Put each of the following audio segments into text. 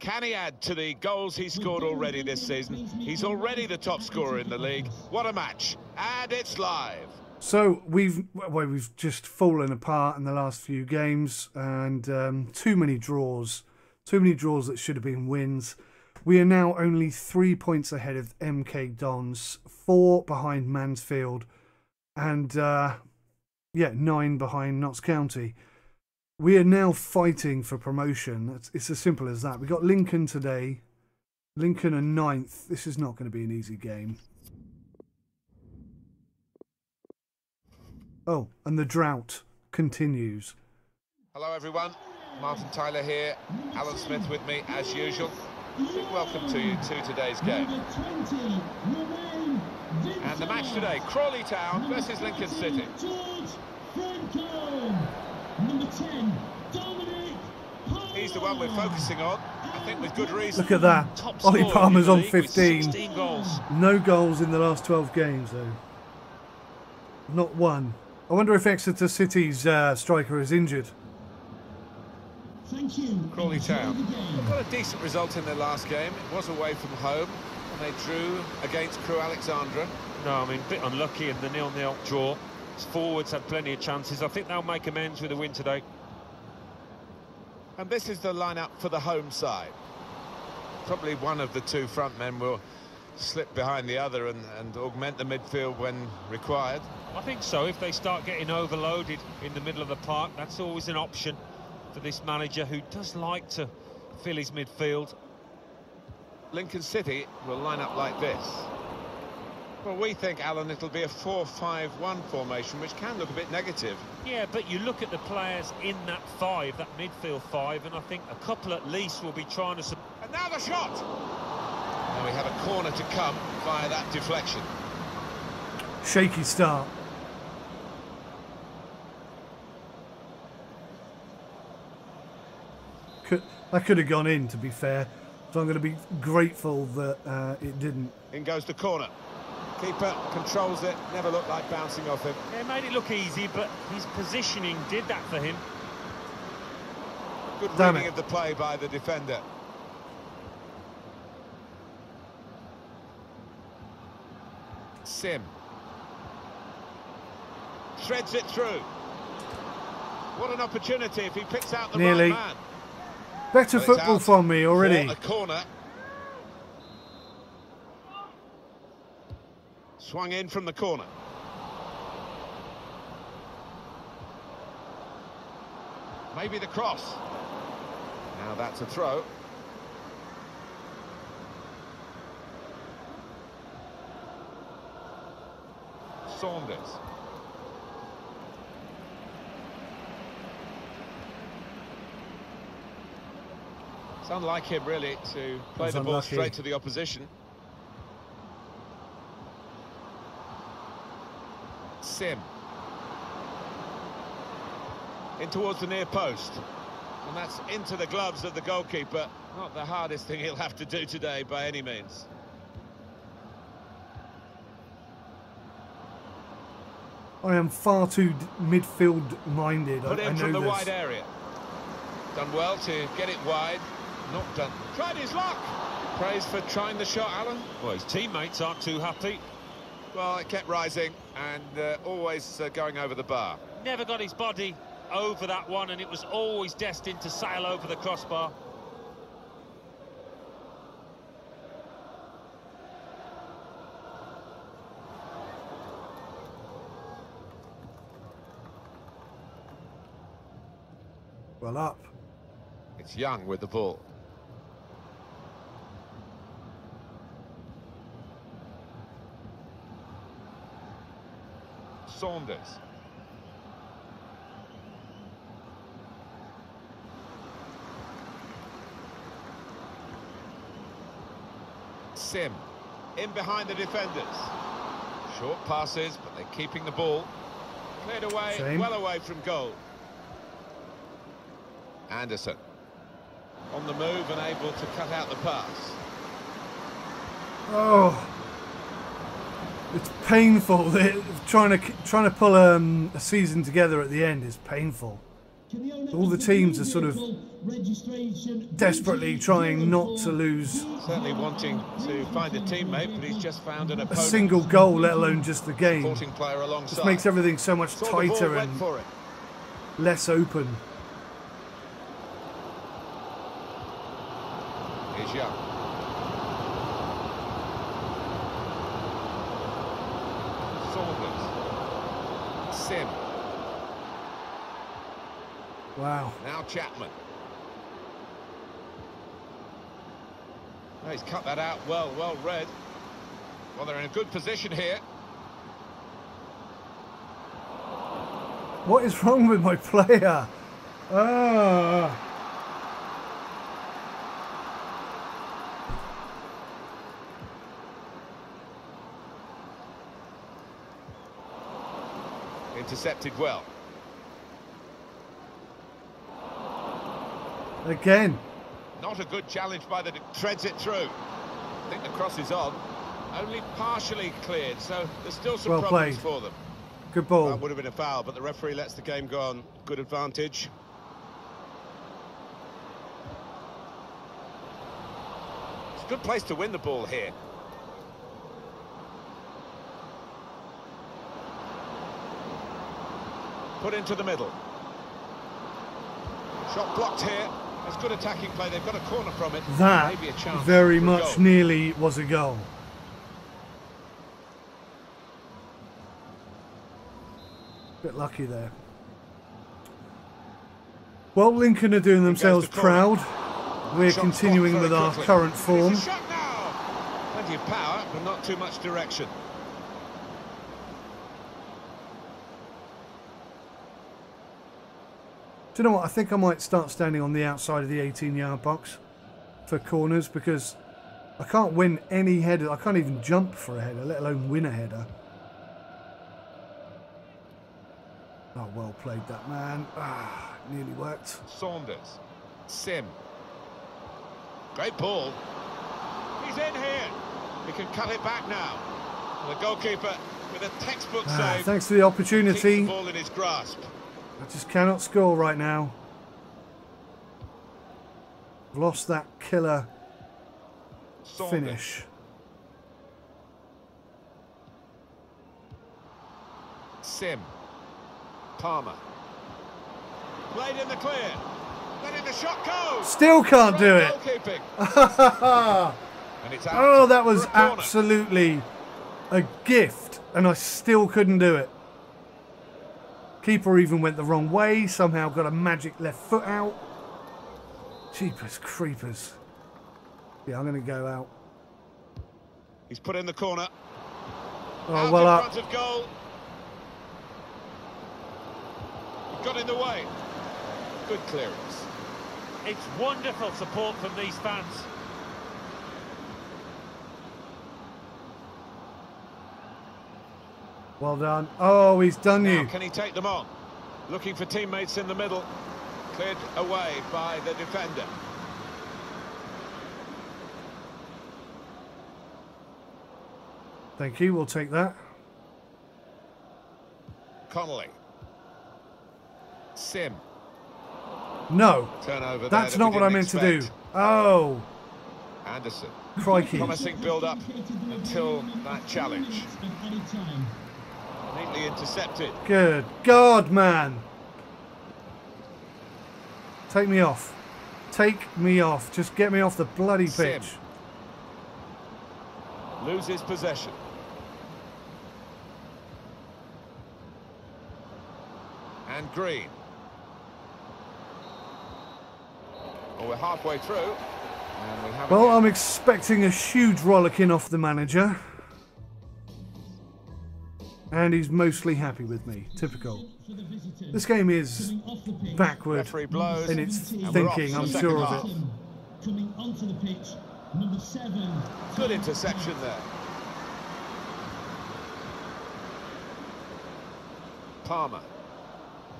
Can he add to the goals he scored already this season? He's already the top scorer in the league. What a match. And it's live. So we've well, we've just fallen apart in the last few games, and um, too many draws, too many draws that should have been wins. We are now only three points ahead of MK Dons, four behind Mansfield, and uh, yeah, nine behind Notts County. We are now fighting for promotion. It's, it's as simple as that. We got Lincoln today. Lincoln are ninth. This is not going to be an easy game. Oh, and the drought continues. Hello, everyone. Martin Tyler here. Alan Smith with me, as usual. Big welcome to you to today's game. And the match today, Crawley Town versus Lincoln City. He's the one we're focusing on. I think with good reason. Look at that. Top Ollie Palmer's on the league with 15. goals. No goals in the last 12 games, though. Not one. I wonder if Exeter City's uh, striker is injured. Thank you. Crawley Town. They Got a decent result in their last game. It was away from home, and they drew against Crewe Alexandra. No, I mean, a bit unlucky in the nil-nil draw. Forwards had plenty of chances. I think they'll make amends with a win today. And this is the lineup for the home side. Probably one of the two front men will slip behind the other and, and augment the midfield when required. I think so. If they start getting overloaded in the middle of the park, that's always an option for this manager who does like to fill his midfield. Lincoln City will line up like this. Well, we think, Alan, it'll be a 4-5-1 formation, which can look a bit negative. Yeah, but you look at the players in that five, that midfield five, and I think a couple at least will be trying to... sup- And now the shot! And we have a corner to come via that deflection. Shaky start. Could, that could have gone in, to be fair. So I'm going to be grateful that uh, it didn't. In goes the corner. Keeper controls it, never looked like bouncing off him. Yeah, made it look easy, but his positioning did that for him. Good Damn reading it. of the play by the defender. Sim. Shreds it through. What an opportunity if he picks out the Nearly. right man. Better Well, football out from me already. For a corner. Swung in from the corner. Maybe the cross. Now that's a throw. Saunders. It's unlike him, really, to play the ball unlucky. straight to the opposition. Sim. In towards the near post. And that's into the gloves of the goalkeeper. Not the hardest thing he'll have to do today by any means. I am far too midfield minded. I, Put I in know from the this. wide area. Done well to get it wide. Not done. Tried his luck. Praise for trying the shot, Alan. Well, his teammates aren't too happy. Well, it kept rising and uh, always uh, going over the bar. Never got his body over that one, and it was always destined to sail over the crossbar. Well up. It's Young with the ball. Saunders. Sim. In behind the defenders. Short passes, but they're keeping the ball. Cleared away, Shame. well away from goal. Anderson. On the move and able to cut out the pass. Oh, it's painful. trying to trying to pull um, a season together at the end is painful. All the teams are sort of desperately trying not to lose Certainly wanting to find a teammate, but he's just found an a single goal, let alone just the game. supporting player alongside. Just makes everything so much Saw the ball, tighter and less open. Here's Young. Saunders. Sim. Wow. Now Chapman. Oh, he's cut that out well, well read. Well, they're in a good position here. What is wrong with my player? Ah. Intercepted well. Again. Not a good challenge by the... Treads it through. I think the cross is on. Only partially cleared, so there's still some Well problems played. for them. Good ball. That would have been a foul, but the referee lets the game go on. Good advantage. It's a good place to win the ball here. Put into the middle. Shot blocked here. It's good attacking play. They've got a corner from it. That Maybe a chance very much goal. nearly was a goal. Bit lucky there. Well, Lincoln are doing themselves proud. We're Shot continuing with very our current form. a shot now. Plenty of power, but not too much direction. Do you know what? I think I might start standing on the outside of the 18 yard box for corners because I can't win any header. I can't even jump for a header, let alone win a header. Oh, well played that man. Ah, nearly worked. Saunders. Sim. Great ball. He's in here. He can cut it back now. The goalkeeper with a textbook Ah, save. thanks for the keeps the opportunity. ball in his grasp. I just cannot score right now. I've lost that killer finish. Sim. Palmer. Played in the clear. Letting the shot go. Still can't do it. And it's Oh, that was for a corner. absolutely a gift, and I still couldn't do it. Keeper even went the wrong way, somehow got a magic left foot out. Jeepers creepers. Yeah, I'm going to go out. He's put in the corner. Oh, out well in up. front of goal. He got in the way. Good clearance. It's wonderful support from these fans. Well done. Oh, he's done Now, you. can he take them on? Looking for teammates in the middle. Cleared away by the defender. Thank you, we'll take that. Connolly. Sim. No, Turnover that's that not what I meant to do. Oh, Anderson. crikey. Promising build-up until that challenge. Neatly intercepted. Good God, man. Take me off. Take me off. Just get me off the bloody Sim. pitch. Loses possession. And Green. Well, we're halfway through. And we haven't Well, I'm expecting a huge rollicking off the manager. And he's mostly happy with me. Typical. This game is backward in its and we're off thinking, I'm sure of it. Coming onto the pitch, number seven. Good interception there. Palmer.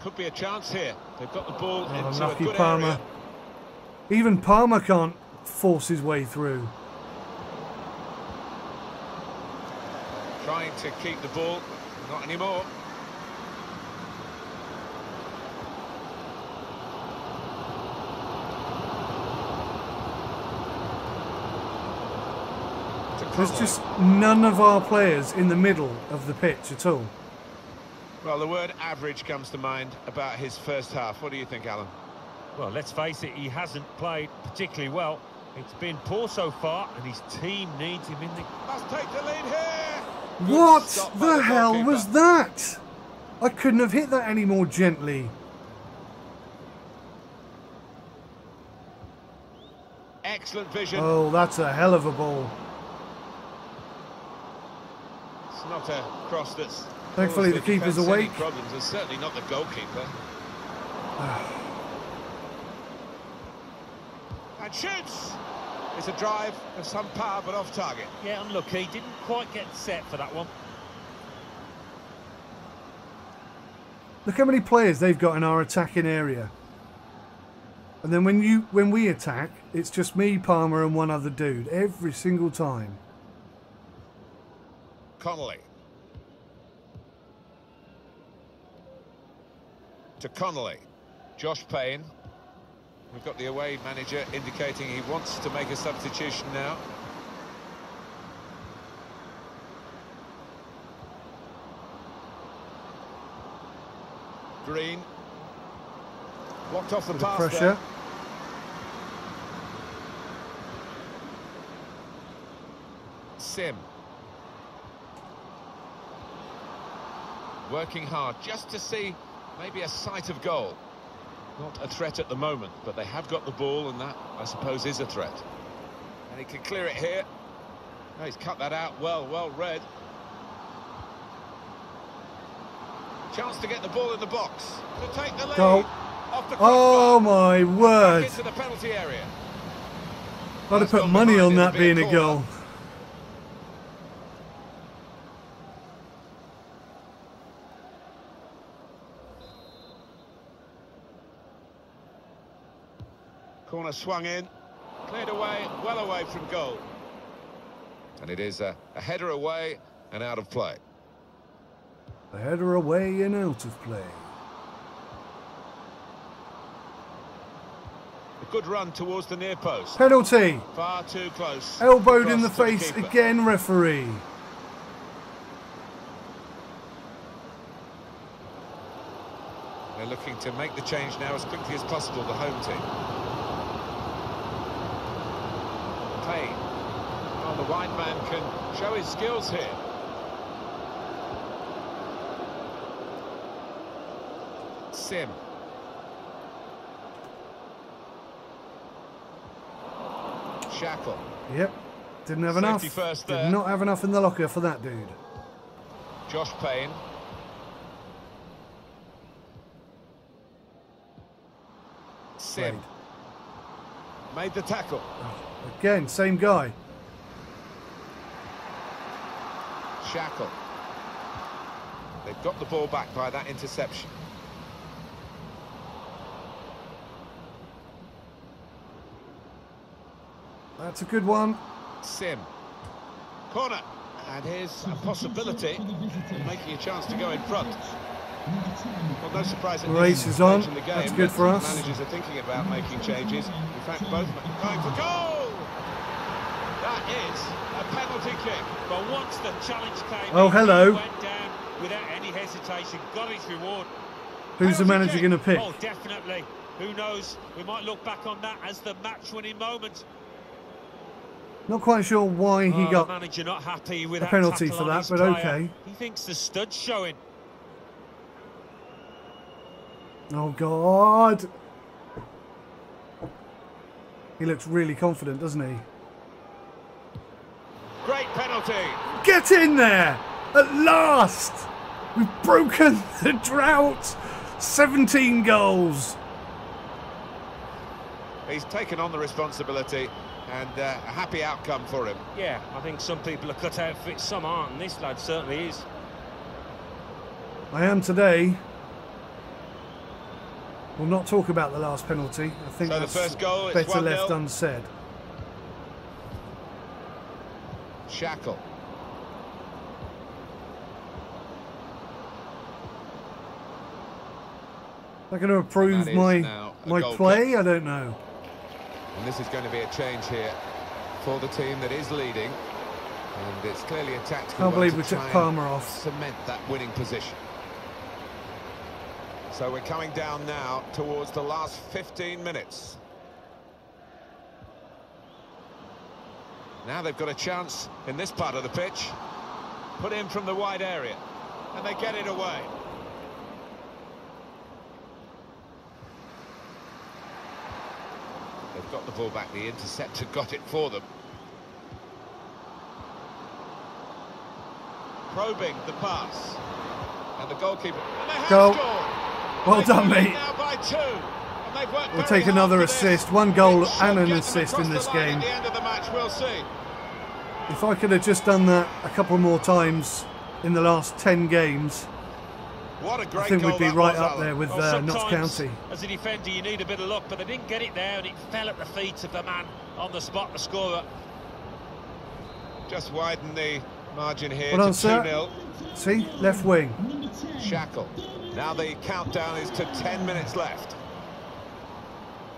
Could be a chance here. They've got the ball Oh, into a good Palmer. area. Even Palmer can't force his way through. Trying to keep the ball, not anymore. There's just none of our players in the middle of the pitch at all. Well, the word average comes to mind about his first half. What do you think, Alan? Well, let's face it, he hasn't played particularly well. It's been poor so far, and his team needs him in the... Must take the lead here! What the hell was that? I couldn't have hit that any more gently. Excellent vision. Oh, that's a hell of a ball. It's not a cross that's... Thankfully, the keeper's awake. Problems. Certainly not the goalkeeper. and shoots! It's a drive of some power, but off target. Yeah, unlucky. Didn't quite get set for that one. Look how many players they've got in our attacking area. And then when you when we attack, it's just me, Palmer, and one other dude every single time. Connolly. To Connolly. Josh Payne. We've got the away manager indicating he wants to make a substitution now. Green. Blocked off the pass pressure. there. Sim. Working hard just to see maybe a sight of goal. Not a threat at the moment, but they have got the ball, and that, I suppose, is a threat. And he can clear it here. Oh, he's cut that out well, well read. Chance to get the ball in the box. To take the lead. Goal. Off the Oh my word! into the penalty area. I'd have put money on that being a goal. Corner swung in, cleared away, well away from goal. And it is a, a header away and out of play. A header away and out of play. A good run towards the near post. Penalty! Far too close. Elbowed in the face keeper. again, referee. They're looking to make the change now as quickly as possible, the home team. Payne. Oh, wide man can show his skills here. Sim. Shackle. Yep. Didn't have Safety enough. first Did not have enough in the locker for that dude. Josh Payne. Sim. Played. Made the tackle. Oh, again, same guy. Shackle. They've got the ball back by that interception. That's a good one. Sim. Corner. And here's a possibility For the visitors. of making a chance to go in front. Well, no surprise at Race is on. the game. That's good for us. Managers are thinking about making changes. In fact, both going for goal. That is a penalty kick. But once the challenge came, Oh, hello. he went down without any hesitation, got his reward. Who's the manager going to pick? Oh, definitely. Who knows? We might look back on that as the match-winning moment. Not quite sure why he Oh, got the manager not happy with a penalty for that, but player. okay. He thinks the stud's showing. Oh God! He looks really confident, doesn't he? Great penalty. Get in there! At last! We've broken the drought! 17 goals! He's taken on the responsibility and uh, a happy outcome for him. Yeah, I think some people are cut out for it, some aren't, and this lad certainly is. I am today. We'll not talk about the last penalty. I think So the that's first goal, better left unsaid. Shackle. They're going to is my my play. I don't know. And this is going to be a change here for the team that is leading. And it's clearly a tactical Can't believe we took Palmer off. Cement that winning position. So we're coming down now towards the last 15 minutes. Now they've got a chance in this part of the pitch. Put in from the wide area. And they get it away. They've got the ball back. The interceptor got it for them. Probing the pass. And the goalkeeper. And they Goal. scored. Well They've done, mate. Now by two. And they've worked We'll take another assist. One goal and an assist in this game. At the end of the match, we'll see. If I could have just done that a couple more times in the last 10 games, What a great I think we'd be right was, up Alan. there with Well, uh, Notts County. As a defender, you need a bit of luck, but they didn't get it there, and it fell at the feet of the man on the spot, the scorer. Just widen the margin here Well to 2-0. See, left wing. Shackle. Now the countdown is to 10 minutes left.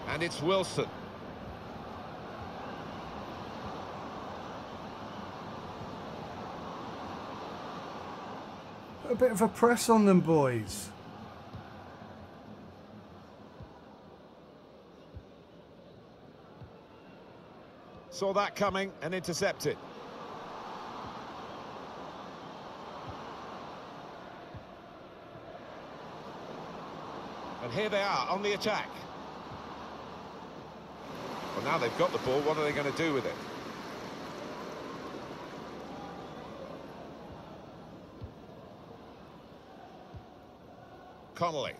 And it's Wilson. A bit of a press on them, boys. Saw that coming and intercepted. And here they are on the attack. Well, now they've got the ball, what are they going to do with it? Connolly.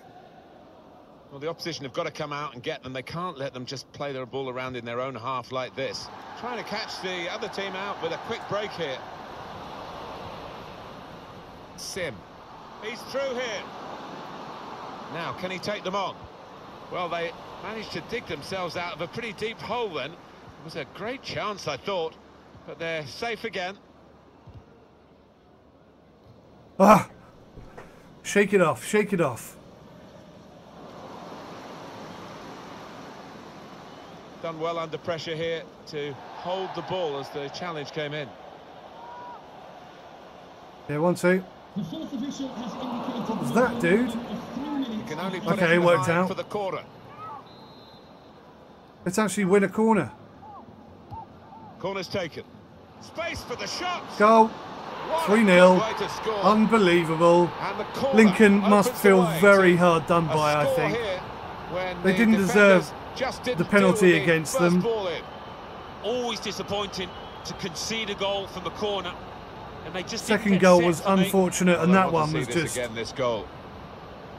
Well, the opposition have got to come out and get them. They can't let them just play their ball around in their own half like this. Trying to catch the other team out with a quick break here. Sim. He's through here. Now, can he take them on? Well, they managed to dig themselves out of a pretty deep hole then. It was a great chance, I thought, but they're safe again. Ah! Shake it off, shake it off. Done well under pressure here to hold the ball as the challenge came in. Yeah, one, two. The fourth official has indicated What was that, dude? of three minutes. You can only put Okay, it worked out. for the corner. Let's actually win a corner. Corner's taken. Space for the shot. Goal. 3-0. good way to score. Unbelievable. And the corner Lincoln must feel very hard done by, I think. They the didn't deserve just the penalty against them. Always disappointing to concede a goal from a corner, and they just Second goal was for me. unfortunate, and Well, that one was just, again. This goal.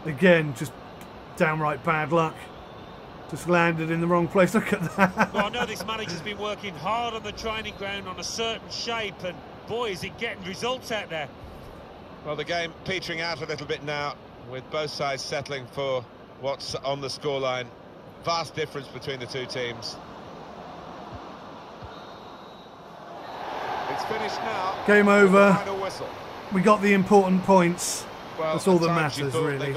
again, just downright bad luck. Just landed in the wrong place. Look at that. Well, I know this manager's been working hard on the training ground on a certain shape, and boy, is he getting results out there. Well, the game petering out a little bit now, with both sides settling for what's on the scoreline. Vast difference between the two teams. It's finished now. Game over. Final whistle. We got the important points. Well, That's all that matters, really.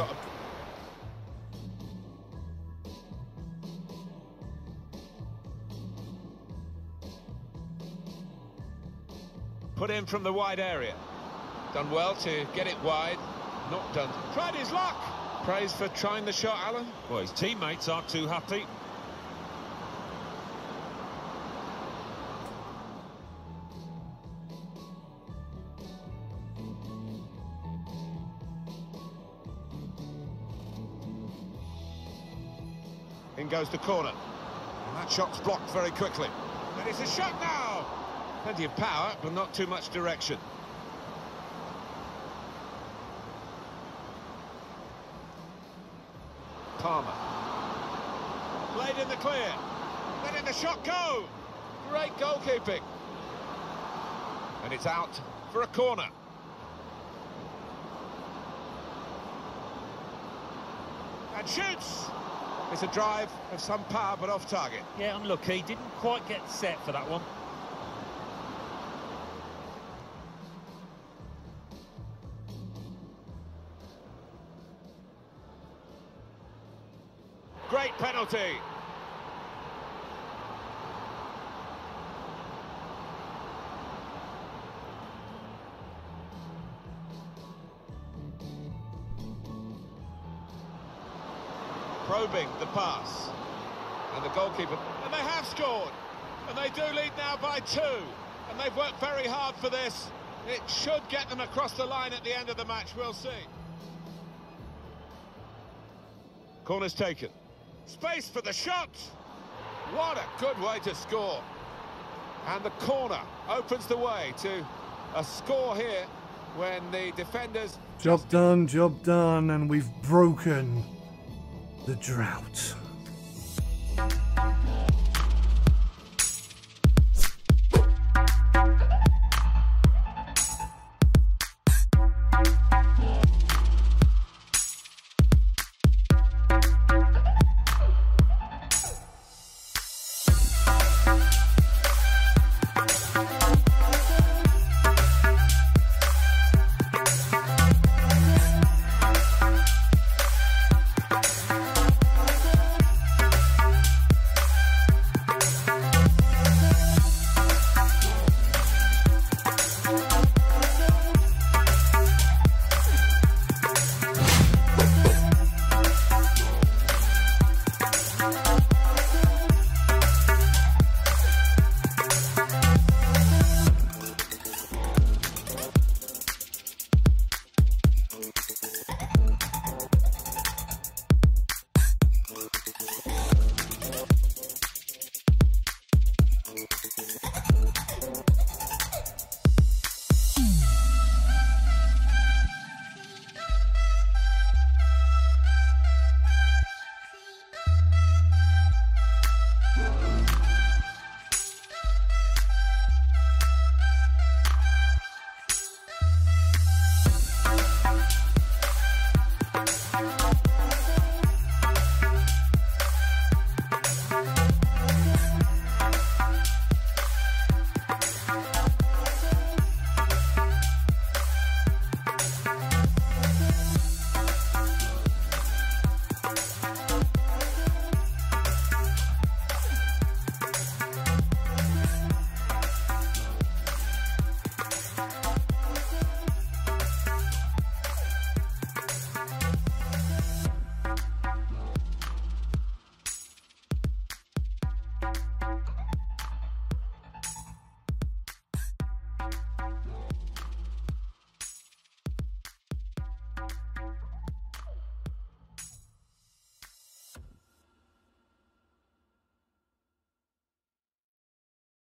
Put in from the wide area. Done well to get it wide. Not done. Tried his luck. Praise for trying the shot, Alan. Well, his teammates aren't too happy. In goes the corner. And that shot's blocked very quickly. And it's a shot now. Plenty of power, but not too much direction. Palmer. Played in the clear. Letting the shot go. Great goalkeeping. And it's out for a corner. And shoots. It's a drive of some power, but off target. Yeah, unlucky. Didn't quite get set for that one. penalty. Probing the pass. And the goalkeeper... And they have scored! And they do lead now by two. And they've worked very hard for this. It should get them across the line at the end of the match, we'll see. Corner's taken. Space for the shot. What a good way to score. And the corner opens the way to a score here when the defenders... Job done, job done, and we've broken the drought.